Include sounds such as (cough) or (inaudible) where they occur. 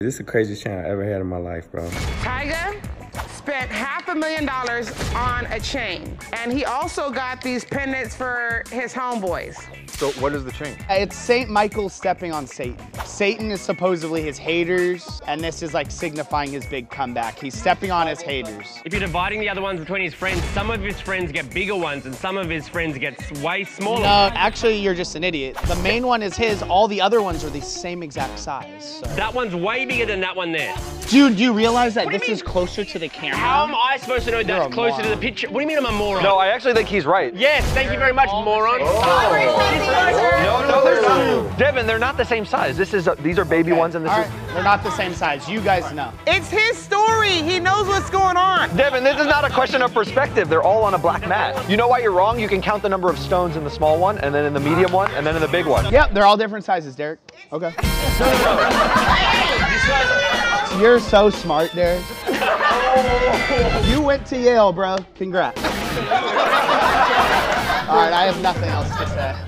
This is the craziest chain I ever had in my life, bro. Tyga spent half a million dollars on a chain. And he also got these pendants for his homeboys. So what is the chain? Uh, it's St. Michael stepping on Satan. Satan is supposedly his haters, and this is like signifying his big comeback. He's stepping on his haters. If you're dividing the other ones between his friends, some of his friends get bigger ones and some of his friends get way smaller. No, actually, you're just an idiot. The main one is his. All the other ones are the same exact size. So. That one's way bigger than that one there. Dude, do you realize that What this you is closer to the camera? How am I supposed to know You're that's closer to the picture? What do you mean I'm a moron? No, I actually think he's right. Yes, thank you very much, oh, moron. Oh. Oh. No, no, they're not. Devin, they're not the same size. This is these are baby ones, and this All is. right, they're not the same size. You guys know. It's his story. He knows what's going on. Devin, this is not a question of perspective. They're all on a black mat. You know why you're wrong? You can count the number of stones in the small one, and then in the medium one, and then in the big one. Yep, they're all different sizes, Derek. Okay. (laughs) You're so smart, Derek. You went to Yale, bro. Congrats. (laughs) All right, I have nothing else to say.